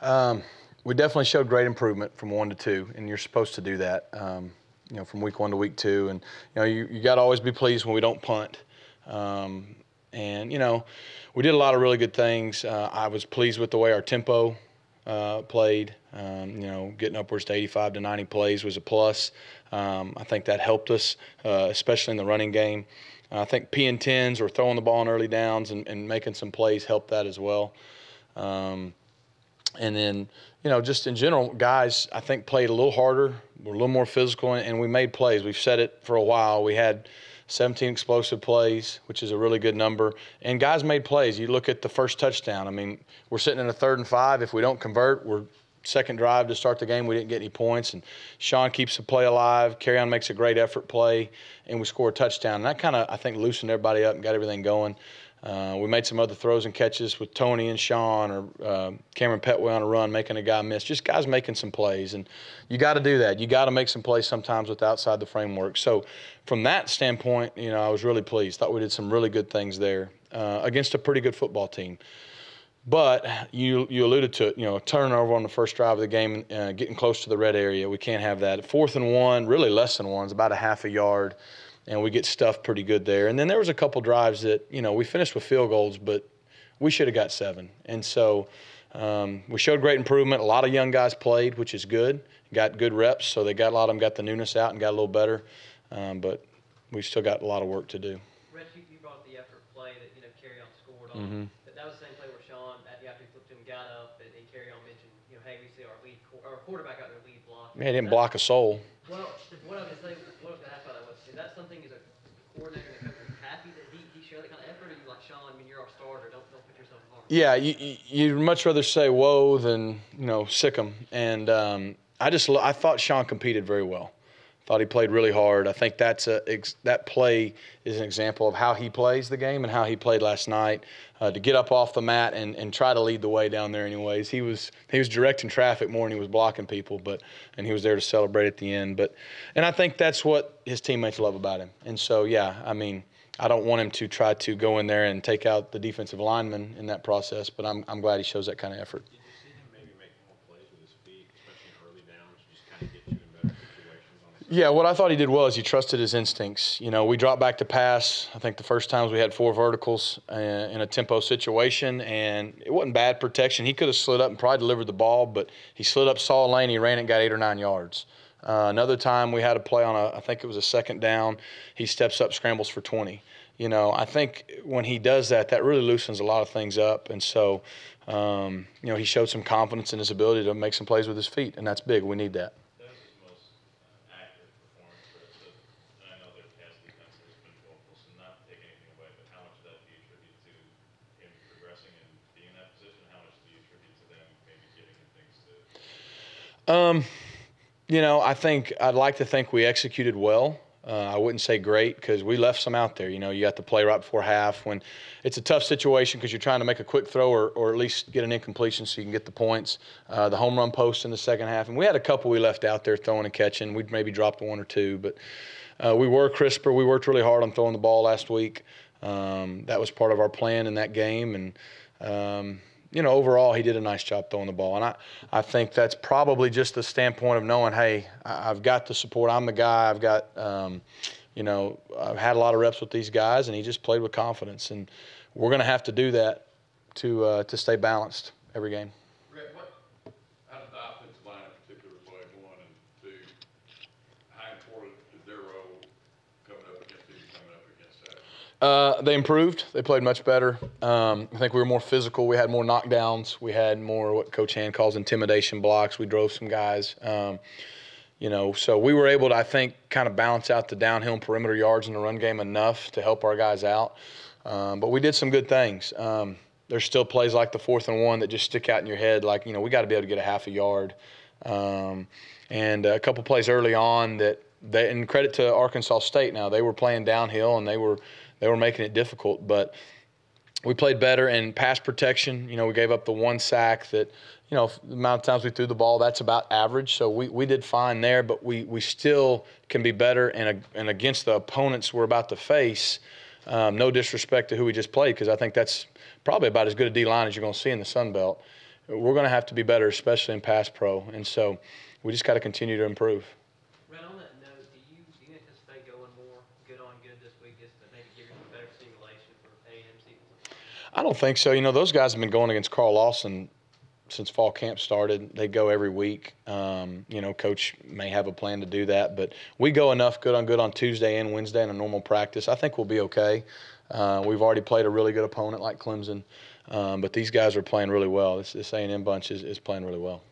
Um, we definitely showed great improvement from one to two, and you're supposed to do that. Um, you know, from week one to week two, and you know, you, you got to always be pleased when we don't punt. Um, and you know, we did a lot of really good things. Uh, I was pleased with the way our tempo uh, played. Um, you know, getting upwards to 85 to 90 plays was a plus. Um, I think that helped us, uh, especially in the running game. I think P and tens or throwing the ball in early downs and, and making some plays helped that as well. Um, and then, you know, just in general, guys, I think played a little harder, we're a little more physical, and we made plays. We've said it for a while. We had 17 explosive plays, which is a really good number. And guys made plays. You look at the first touchdown. I mean, we're sitting in a third and five. If we don't convert, we're second drive to start the game. We didn't get any points, and Sean keeps the play alive. Kerryon makes a great effort play, and we score a touchdown. And that kind of, I think, loosened everybody up and got everything going. Uh, we made some other throws and catches with Tony and Sean or uh, Kamryn Pettway on a run, making a guy miss. Just guys making some plays, and you got to do that. You got to make some plays sometimes with outside the framework. So, from that standpoint, you know, I was really pleased. Thought we did some really good things there uh, against a pretty good football team. But you you alluded to it, you know, turnover on the first drive of the game, uh, getting close to the red area. We can't have that. Fourth and one, really less than one, it's about a half a yard and we get stuffed pretty good there. And then there was a couple drives that you know we finished with field goals, but we should have got seven. And so um, we showed great improvement. A lot of young guys played, which is good. Got good reps, so they got a lot of them got the newness out and got a little better. Um, but we still got a lot of work to do. Rhett, you, you brought the effort play that you know Kerryon scored on. Mm-hmm. That, that was the same play where Sean, at the after he flipped him, got up and, and Kerryon mentioned, you know, hey, we see our lead, our quarterback out there lead block. Man, he didn't block a soul. Well, what I was saying, what I was going to ask about that was, is that something as a he, that kind of effort, or you like Sean? You're our starter. Don't put yourself. Yeah, you, you'd much rather say whoa than you know sick him. And um, I just I thought Sean competed very well. Thought he played really hard. I think that's a that play is an example of how he plays the game and how he played last night. Uh, to get up off the mat and, and try to lead the way down there. Anyways, he was he was directing traffic more than he was blocking people, but and he was there to celebrate at the end. But and I think that's what his teammates love about him. And so yeah, I mean. I don't want him to try to go in there and take out the defensive lineman in that process, but I'm, I'm glad he shows that kind of effort. Did you see him maybe make more plays with his feet, especially in early downs, just kind of get you in better situations on the Yeah, what I thought he did well is he trusted his instincts. You know, we dropped back to pass. I think the first times we had four verticals uh, in a tempo situation, and it wasn't bad protection. He could have slid up and probably delivered the ball, but he slid up, saw a lane, he ran it, got eight or nine yards. Uh, another time we had a play on a, I think it was a second down. He steps up, scrambles for 20. You know, I think when he does that, that really loosens a lot of things up. And so, um, you know, he showed some confidence in his ability to make some plays with his feet, and that's big. We need that. That was his most uh, accurate performance for us. But I know their pass defense has been woeful, so not to take anything away, but how much of that do you attribute to him progressing and being in that position? How much do you attribute to them maybe giving him things to? Um, you know, I think I'd like to think we executed well. Uh, I wouldn't say great because we left some out there. You know, you got to play right before half when it's a tough situation because you're trying to make a quick throw or, or at least get an incompletion so you can get the points. Uh, the home run post in the second half, and we had a couple we left out there throwing and catching. We'd maybe dropped one or two, but uh, we were crisper. We worked really hard on throwing the ball last week. Um, that was part of our plan in that game, and um, you know, overall, he did a nice job throwing the ball. And I, I think that's probably just the standpoint of knowing, hey, I've got the support. I'm the guy. I've got, um, you know, I've had a lot of reps with these guys, and he just played with confidence. And we're going to have to do that to uh, to stay balanced every game. Rick, what, how did the offensive line in particular play one and two? How important is their role coming up against you, coming up against that? Uh, they improved. They played much better. Um, I think we were more physical. We had more knockdowns. We had more what Coach Hand calls intimidation blocks. We drove some guys. Um, you know, so we were able to, I think, kind of balance out the downhill and perimeter yards in the run game enough to help our guys out. Um, but we did some good things. Um, there's still plays like the fourth and one that just stick out in your head. Like, you know, we got to be able to get a half a yard. Um, and a couple plays early on that they, and credit to Arkansas State now, they were playing downhill and they were, they were making it difficult. But we played better in pass protection. You know, we gave up the one sack that, you know, the amount of times we threw the ball, that's about average. So we, we did fine there, but we, we still can be better. And, and against the opponents we're about to face, um, no disrespect to who we just played, because I think that's probably about as good a D line as you're going to see in the Sun Belt. we're going to have to be better, especially in pass pro. And so we just got to continue to improve. Rhett, on that note, do you, do you anticipate going more good on good this week, just to maybe give you a better simulation for A and M season? I don't think so. You know, those guys have been going against Carl Lawson since fall camp started. They go every week. Um, you know, coach may have a plan to do that, but we go enough good on good on Tuesday and Wednesday in a normal practice. I think we'll be okay. Uh, we've already played a really good opponent like Clemson, um, but these guys are playing really well. This, this A&M bunch is, is playing really well.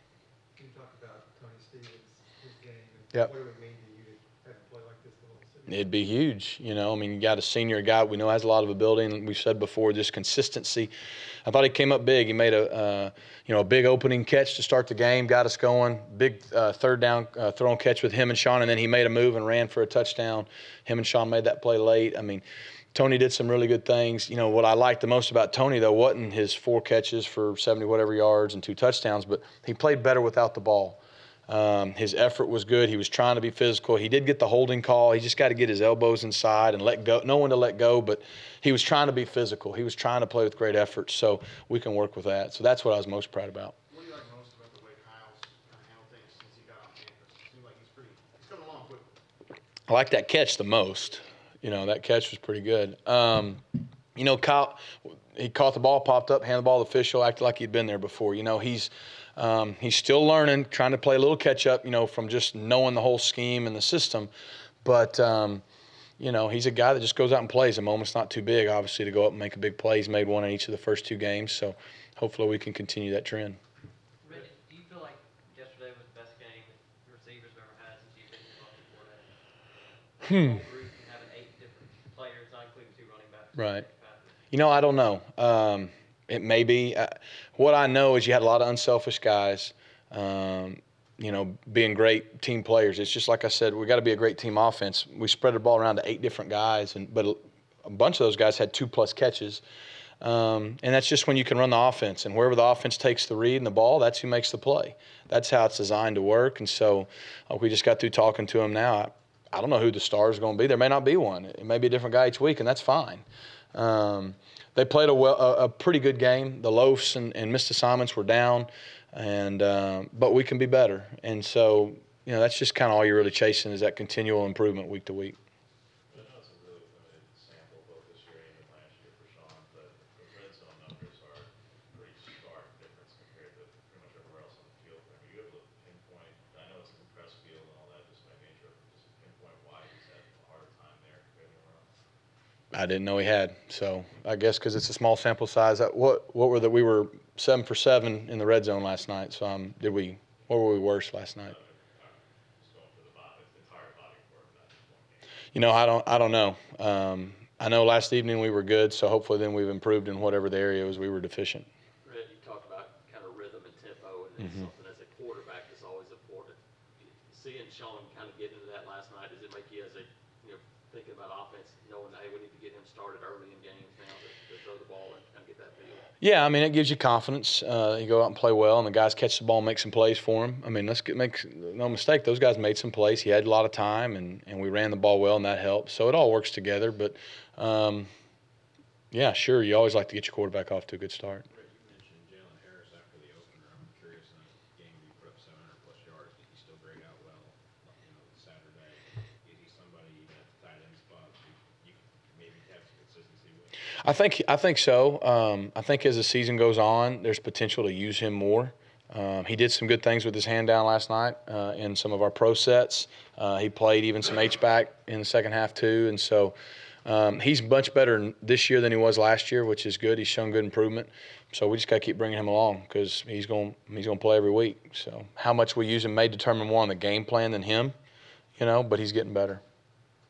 Can you talk about Tony Stevens, his game, Yep. what it would mean to you to have him play like this the whole season? It'd be huge, you know. I mean, you got a senior guy we know has a lot of ability, and we've said before, just consistency. I thought he came up big. He made a, uh, you know, a big opening catch to start the game, got us going. Big uh, third down uh, throw and catch with him and Sean, and then he made a move and ran for a touchdown. Him and Sean made that play late. I mean, Tony did some really good things. You know, what I liked the most about Tony though wasn't his four catches for 70 whatever yards and two touchdowns, but he played better without the ball. Um, his effort was good. He was trying to be physical. He did get the holding call. He just got to get his elbows inside and let go. No one to let go, but he was trying to be physical. He was trying to play with great effort. So we can work with that. So that's what I was most proud about. What do you like most about the way Kyle's kind of handled things since he got on campus? It seems like he's pretty, he's coming along quickly. I like that catch the most. You know, that catch was pretty good. Um, you know, Kyle, he caught the ball, popped up, handed the ball to the official, acted like he'd been there before. You know, he's um, he's still learning, trying to play a little catch up. You know, from just knowing the whole scheme and the system. But um, you know, he's a guy that just goes out and plays. The moment's not too big, obviously, to go up and make a big play. He's made one in each of the first two games, so hopefully we can continue that trend. Rhett, do you feel like yesterday was the best game that the receivers have ever had since you've been in Bucky Ford? Hmm. Group and having eight different players, not including two running backs. Right. You know, I don't know. Um, it may be. Uh, what I know is you had a lot of unselfish guys. Um, you know, being great team players. It's just like I said, we got to be a great team offense. We spread the ball around to eight different guys, and but a bunch of those guys had two plus catches. Um, and that's just when you can run the offense. And wherever the offense takes the read and the ball, that's who makes the play. That's how it's designed to work. And so uh, we just got through talking to him now. I, I don't know who the star is going to be. There may not be one. It may be a different guy each week, and that's fine. Um, they played a, well, a, a pretty good game. The Loafs and, and Mr. Simons were down, and uh, but we can be better. And so you know that's just kind of all you're really chasing is that continual improvement week to week. I know it's a really limited sample both this year and even last year for Sean, but the red zone numbers are pretty stark difference compared to pretty much everywhere else on the field. Are you able to pinpoint, I know it's a compressed field and all that, just by nature, just pinpoint why he's had a harder time there compared to everywhere else? I didn't know he had. So I guess because it's a small sample size. uh, What what were the we were seven for seven in the red zone last night. So um, did we? What were we worse last night? Just going for the body, the entire body of work, not just one game. You know, I don't I don't know. Um, I know last evening we were good, so hopefully then we've improved in whatever the area was we were deficient. Rhett, you talked about kind of rhythm and tempo, and it's something as a quarterback that's always important. Seeing Sean kind of get into that last night, does it make you as a, thinking about offense, knowing, hey, we need to get him started early in games now to, to throw the ball and of get that feel? Yeah, I mean it gives you confidence. Uh, you go out and play well, and the guys catch the ball, and make some plays for him. I mean, let's get, make no mistake; those guys made some plays. He had a lot of time, and, and we ran the ball well, and that helped. So it all works together. But um, yeah, sure, you always like to get your quarterback off to a good start. Rick, you mentioned Jalen Harris after the opener. I'm curious in a game where you put up 700 plus yards, did he still grade out well, you know, Saturday? Is he somebody even at the tight end spot you, you maybe have some consistency with? I think I think so. Um, I think as the season goes on, there's potential to use him more. Um, he did some good things with his hand down last night uh, in some of our pro sets. Uh, he played even some H back in the second half too, and so um, he's much better this year than he was last year, which is good. He's shown good improvement. So we just got to keep bringing him along because he's going he's going to play every week. So how much we use him may determine more on the game plan than him, you know. But he's getting better.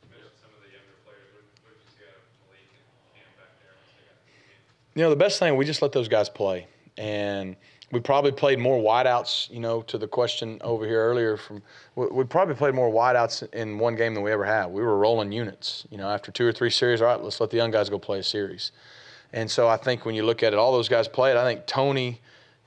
You mentioned some of the younger players, what, what did you got Malik and Cam back there once they got to the game? You know, the best thing we just let those guys play, and we probably played more wideouts. You know, to the question over here earlier, from we, we probably played more wideouts in one game than we ever have. We were rolling units. You know, after two or three series, all right, let's let the young guys go play a series. And so I think when you look at it, all those guys played. I think Tony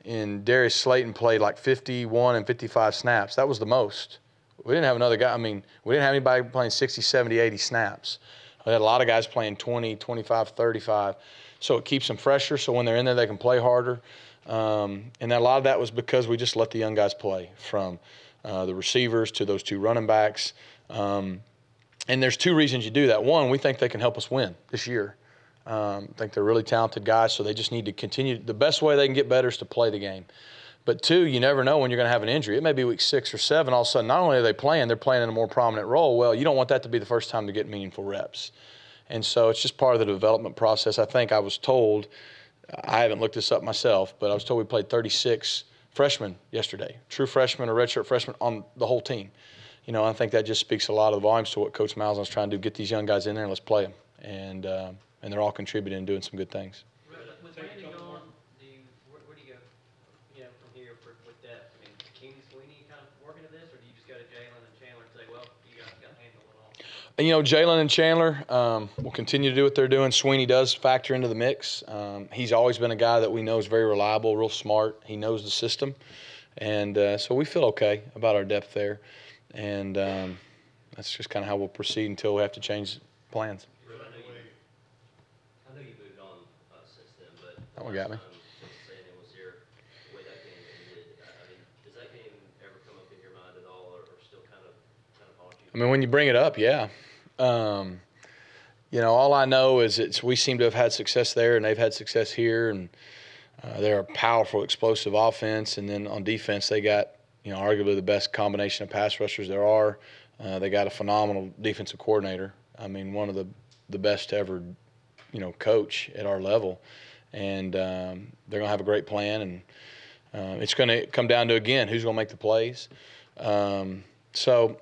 and Darius Slayton played like 51 and 55 snaps. That was the most. We didn't have another guy. I mean, we didn't have anybody playing 60, 70, 80 snaps. We had a lot of guys playing 20, 25, 35. So it keeps them fresher. So when they're in there, they can play harder. Um, and a lot of that was because we just let the young guys play from uh, the receivers to those two running backs. Um, and there's two reasons you do that. One, we think they can help us win this year. Um, I think they're really talented guys, so they just need to continue. The best way they can get better is to play the game. But two, you never know when you're going to have an injury. It may be week six or seven. All of a sudden, not only are they playing, they're playing in a more prominent role. Well, you don't want that to be the first time to get meaningful reps. And so it's just part of the development process. I think I was told, I haven't looked this up myself, but I was told we played 36 freshmen yesterday, true freshmen or redshirt freshmen on the whole team. You know, I think that just speaks a lot of the volumes to what Coach Malzahn's trying to do: get these young guys in there and let's play them. And uh, and they're all contributing and doing some good things. With with Randy gone, do you, where, where do you go, you for, with depth? I mean, King Sweeney kind of working at this, or do you just go to Jalen and Chandler and say, well, you guys got to handle it all? And, you know, Jalen and Chandler um, will continue to do what they're doing. Sweeney does factor into the mix. Um, he's always been a guy that we know is very reliable, real smart. He knows the system. And uh, so we feel okay about our depth there. And um, that's just kind of how we'll proceed until we have to change plans. I know you, I know you moved on, uh, since then, but. That one got me. last time Texas A&M was here, the way that game ended, I I mean, does that game ever come up in your mind at all, or, or still kind of, kind of haunt you? I mean, when you bring it up, yeah. Um, you know, all I know is it's we seem to have had success there, and they've had success here, and uh, they're a powerful, explosive offense. And then on defense, they got you know arguably the best combination of pass rushers there are. Uh, they got a phenomenal defensive coordinator. I mean, one of the the best ever, you know, coach at our level, and um, they're gonna have a great plan, and uh, it's gonna come down to again who's gonna make the plays. Um, so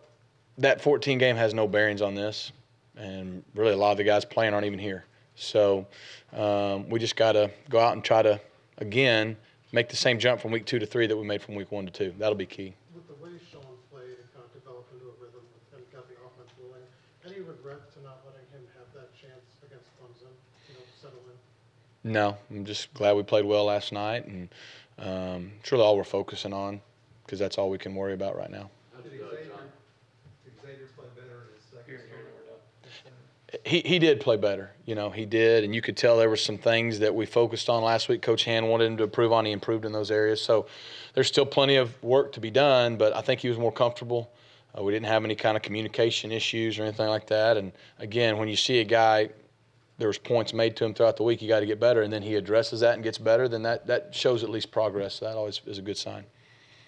that 14 game has no bearings on this, and really a lot of the guys playing aren't even here. So um, we just got to go out and try to again make the same jump from week two to three that we made from week one to two. That'll be key. With the way Sean played and kind of developed into a rhythm and got the offense rolling, any regret to not letting him have that chance against Clemson, you know, settle in? No, I'm just glad we played well last night, and um, it's really all we're focusing on because that's all we can worry about right now. Did Xavier, did Xavier play better in his second start? He, he did play better. You know, he did, and you could tell there were some things that we focused on last week. Coach Hand wanted him to improve on. He improved in those areas. So there's still plenty of work to be done, but I think he was more comfortable. Uh, we didn't have any kind of communication issues or anything like that. And again, when you see a guy, there was points made to him throughout the week. You got to get better, and then he addresses that and gets better. Then that that shows at least progress. That always is a good sign.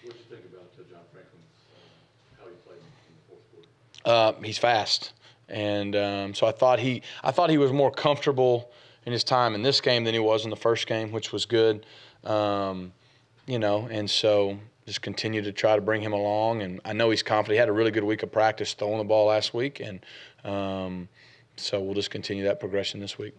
What do you think about John Franklin's, uh, how he played in the fourth quarter? Uh, he's fast, and um, so I thought he I thought he was more comfortable in his time in this game than he was in the first game, which was good. Um, you know, and so just continue to try to bring him along. And I know he's confident. He had a really good week of practice throwing the ball last week, and um, so we'll just continue that progression this week.